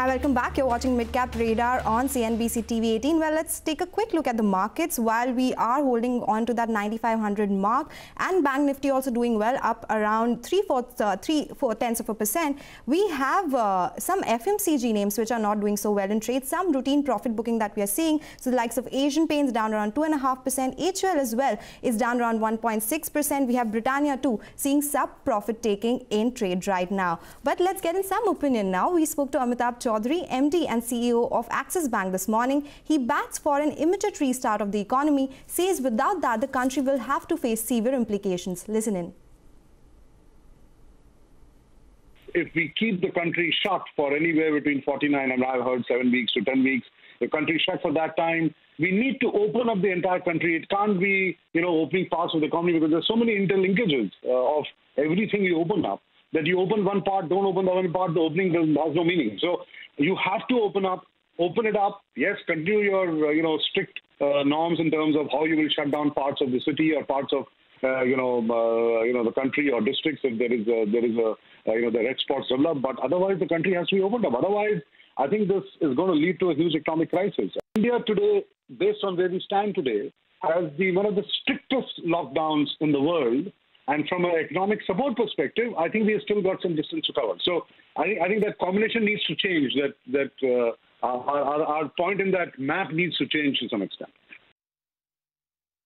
Hi, welcome back. You're watching Midcap Radar on CNBC TV 18. Well, let's take a quick look at the markets while we are holding on to that 9,500 mark and Bank Nifty also doing well, up around three fourths, uh, three four tenths of a percent. We have uh, some FMCG names which are not doing so well in trade, some routine profit booking that we are seeing. So the likes of Asian Paints down around two and a half percent, HUL as well is down around 1.6 percent. We have Britannia too seeing sub profit taking in trade right now. But let's get in some opinion now. We spoke to Amitabh Chaudhary, MD and CEO of Axis Bank this morning. He bats for an immediate restart of the economy, says without that the country will have to face severe implications. Listen in. If we keep the country shut for anywhere between 49 and I've heard 7 weeks to 10 weeks, the country shut for that time, we need to open up the entire country. It can't be, you know, opening parts of the economy because there's so many interlinkages uh, of everything you open up that you open one part, don't open the other part, the opening has no meaning. So you have to open up, open it up. Yes, continue your uh, you know strict uh, norms in terms of how you will shut down parts of the city or parts of uh, you know uh, you know the country or districts if there is a, there is a uh, you know the red spots developed. But otherwise, the country has to be opened up. Otherwise, I think this is going to lead to a huge economic crisis. India today, based on where we stand today, has the one of the strictest lockdowns in the world. And from an economic support perspective, I think we have still got some distance to cover. So I think I think that combination needs to change. That that uh, our, our, our point in that map needs to change to some extent.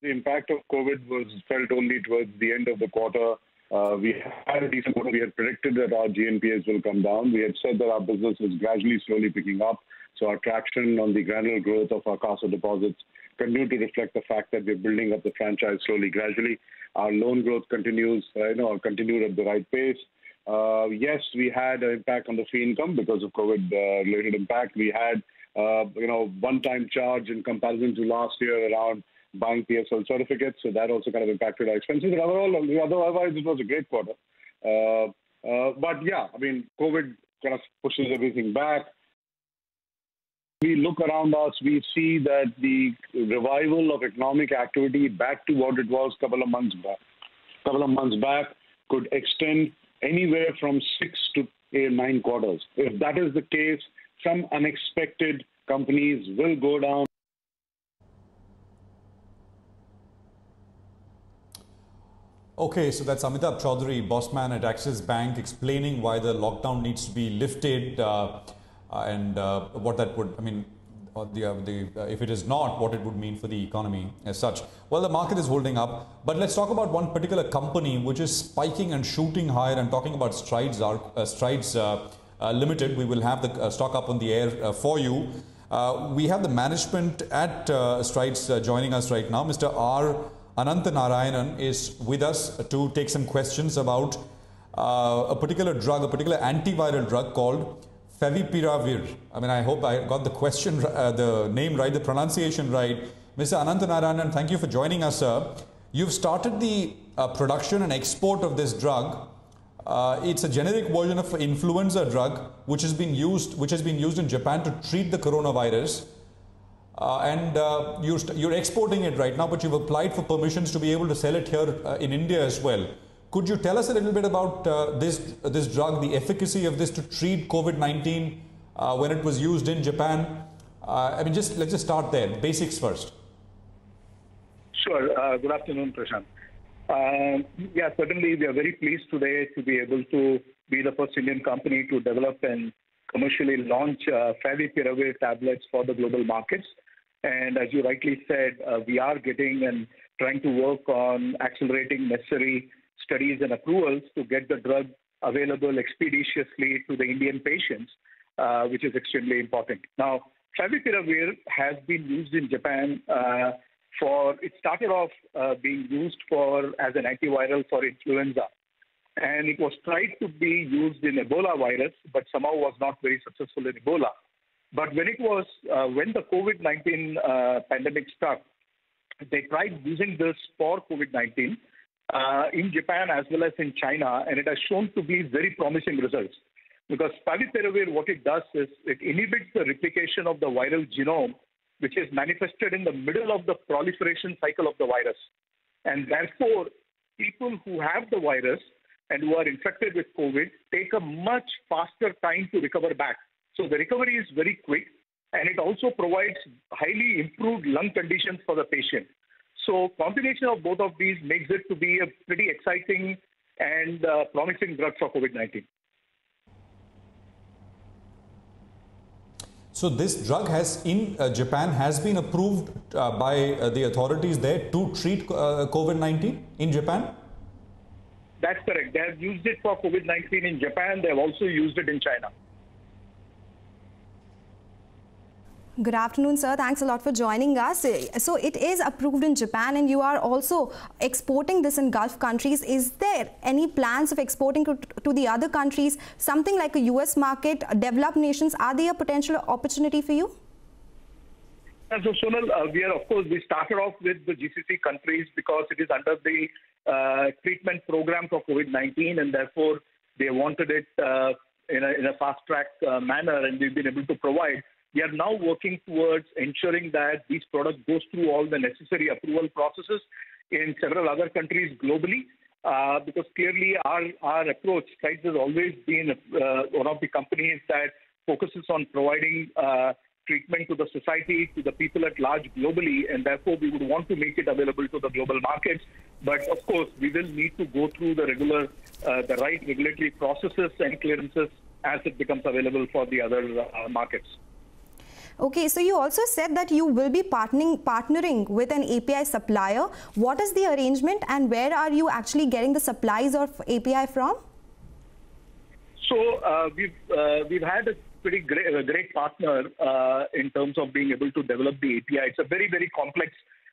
The impact of COVID was felt only towards the end of the quarter. Uh, we had a decent quarter. We had predicted that our GNPAs will come down. We had said that our business is gradually, slowly picking up. So our traction on the granular growth of our CASA deposits continue to reflect the fact that we're building up the franchise slowly, gradually. Our loan growth continues, uh, you know, continued at the right pace. Uh, yes, we had an impact on the fee income because of COVID-related uh, impact. We had, uh, you know, one-time charge in comparison to last year around buying PSL certificates, so that also kind of impacted our expenses. But overall, otherwise, it was a great quarter. Uh, uh, but yeah, I mean, COVID kind of pushes everything back we look around us, we see that the revival of economic activity back to what it was a couple of months back, couple of months back, could extend anywhere from six to nine quarters. If that is the case, some unexpected companies will go down. Okay, so that's Amitabh Chaudhary, bossman at Axis Bank, explaining why the lockdown needs to be lifted. Uh, and uh, what that would, I mean, the, uh, the, uh, if it is not, what it would mean for the economy as such. Well, the market is holding up, but let's talk about one particular company which is spiking and shooting higher and talking about Strides, uh, Strides uh, Limited. We will have the stock up on the air for you. we have the management at Strides joining us right now. Mr. R. Ananthanarayanan is with us to take some questions about a particular drug, a particular antiviral drug called Favipiravir. I mean, I hope I got the question, uh, the name right, the pronunciation right. Mr. Ananthanarayanan, thank you for joining us, sir. You've started the uh, production and export of this drug. Uh, it's a generic version of influenza drug, which has been used, which has been used in Japan to treat the coronavirus. Uh, and uh, you're, you're, exporting it right now, but you've applied for permissions to be able to sell it here uh, in India as well. Could you tell us a little bit about uh, this, this drug, the efficacy of this to treat COVID-19 uh, when it was used in Japan? Uh, I mean, just let's just start there. Basics first. Sure. Uh, good afternoon, Prashant. Um, yeah, certainly we are very pleased today to be able to be the first Indian company to develop and commercially launch uh, Favipiravir tablets for the global markets. And as you rightly said, uh, we are getting and trying to work on accelerating necessary studies and approvals to get the drug available expeditiously to the Indian patients, uh, which is extremely important. Now, favipiravir has been used in Japan uh, for, it started off uh, being used for as an antiviral for influenza. And it was tried to be used in Ebola virus, but somehow was not very successful in Ebola. But when it was, uh, when the COVID 19 uh, pandemic struck, they tried using this for COVID 19 uh, in Japan as well as in China, and it has shown to be very promising results. Because favipiravir, what it does is it inhibits the replication of the viral genome, which is manifested in the middle of the proliferation cycle of the virus. And therefore, people who have the virus and who are infected with COVID take a much faster time to recover back. So the recovery is very quick and it also provides highly improved lung conditions for the patient. So combination of both of these makes it to be a pretty exciting and uh, promising drug for COVID-19. So this drug has in uh, Japan has been approved uh, by uh, the authorities there to treat uh, COVID-19 in Japan. That's correct. They have used it for COVID-19 in Japan. They have also used it in China. Good afternoon, sir. Thanks a lot for joining us. So it is approved in Japan and you are also exporting this in Gulf countries. Is there any plans of exporting to, the other countries, something like a US market, developed nations? Are they a potential opportunity for you? So, Sonal, uh, we are, of course, we started off with the GCC countries because it is under the uh, treatment program for COVID-19 and therefore they wanted it uh, in, a, in a fast track uh, manner and we've been able to provide. We are now working towards ensuring that these products goes through all the necessary approval processes in several other countries globally. Uh, because clearly our, our approach, Strides has always been uh, one of the companies that focuses on providing uh, treatment to the society, to the people at large globally, and therefore we would want to make it available to the global markets. But of course, we will need to go through the regular, the right regulatory processes and clearances as it becomes available for the other markets. Okay, so you also said that you will be partnering partnering with an API supplier. What is the arrangement and where are you actually getting the supplies of API from? So uh, we've uh, we've had a pretty great, a great partner uh, in terms of being able to develop the API. It's a very very complex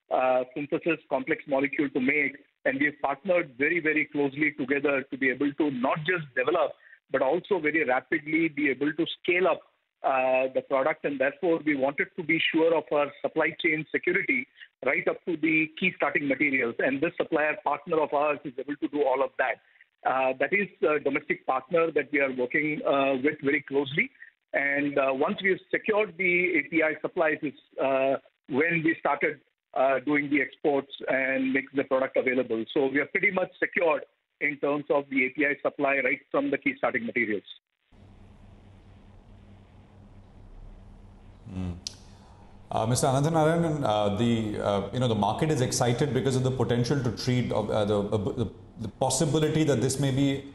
uh, synthesis, complex molecule to make, and we've partnered very very closely together to be able to not just develop but also very rapidly be able to scale up the product, and therefore we wanted to be sure of our supply chain security right up to the key starting materials. And this supplier partner of ours is able to do all of that. Uh, that is a domestic partner that we are working uh, with very closely. And uh, once we've secured the API supplies, is uh, when we started uh, doing the exports and making the product available. So we are pretty much secured in terms of the API supply right from the key starting materials. Uh, Mr. Ananthanarayanan, uh, the uh, you know the market is excited because of the potential to treat uh, the, uh, the, the possibility that this may be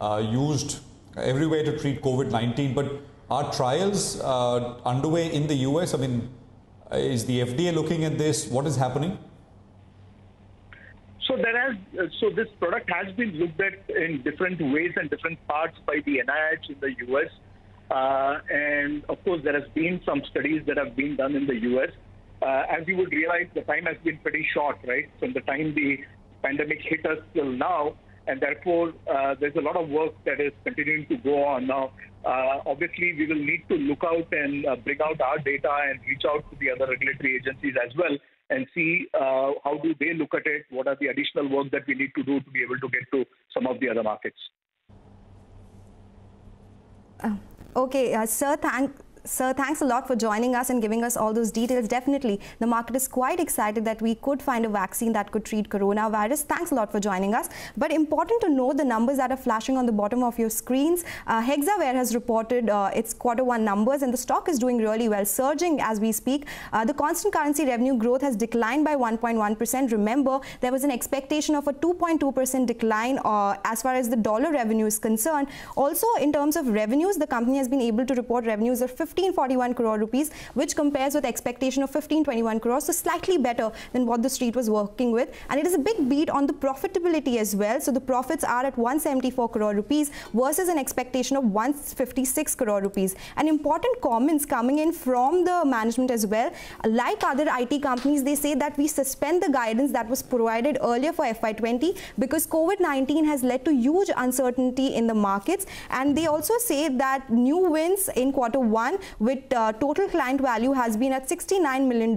uh, used everywhere to treat COVID-19. But are trials underway in the US? I mean, is the FDA looking at this? What is happening? So there has so this product has been looked at in different ways and different parts by the NIH in the US. Uh, and of course, there has been some studies that have been done in the US. Uh, as you would realize, the time has been pretty short, right? From the time the pandemic hit us till now, and therefore uh, there's a lot of work that is continuing to go on now. Uh, obviously, we will need to look out and uh, bring out our data and reach out to the other regulatory agencies as well and see uh, how do they look at it, what are the additional work that we need to do to be able to get to some of the other markets. Uh, Okay, uh, sir, thank Sir, thanks a lot for joining us and giving us all those details. Definitely, the market is quite excited that we could find a vaccine that could treat coronavirus. Thanks a lot for joining us. But important to know the numbers that are flashing on the bottom of your screens. Uh, Hexaware has reported uh, its quarter one numbers and the stock is doing really well, surging as we speak. Uh, the constant currency revenue growth has declined by 1.1%. Remember, there was an expectation of a 2.2% decline uh, as far as the dollar revenue is concerned. Also, in terms of revenues, the company has been able to report revenues of 1541 crore rupees, which compares with expectation of 1521 crores, so slightly better than what the street was working with. And it is a big beat on the profitability as well. So the profits are at 174 crore rupees versus an expectation of 156 crore rupees. And important comments coming in from the management as well. Like other IT companies, they say that we suspend the guidance that was provided earlier for FY20 because COVID-19 has led to huge uncertainty in the markets. And they also say that new wins in quarter one with uh, total client value has been at $69 million,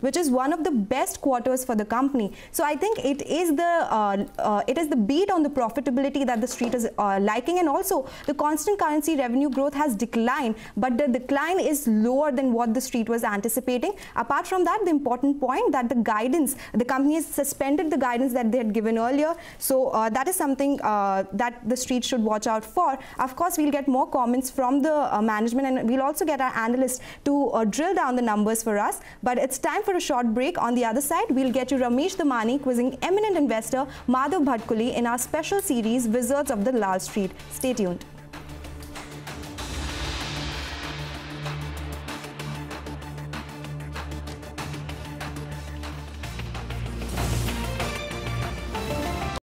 which is one of the best quarters for the company. So I think it is the uh, uh, it is the beat on the profitability that the street is uh, liking, and also the constant currency revenue growth has declined, but the decline is lower than what the street was anticipating. Apart from that, the important point that the guidance, the company has suspended the guidance that they had given earlier. So uh, that is something uh, that the street should watch out for. Of course, we'll get more comments from the management and we'll also get our analysts to uh, drill down the numbers for us. But it's time for a short break. On the other side, we'll get you Ramesh Damani quizzing eminent investor Madhav Bhatkuly in our special series Wizards of Dalal Street. Stay tuned.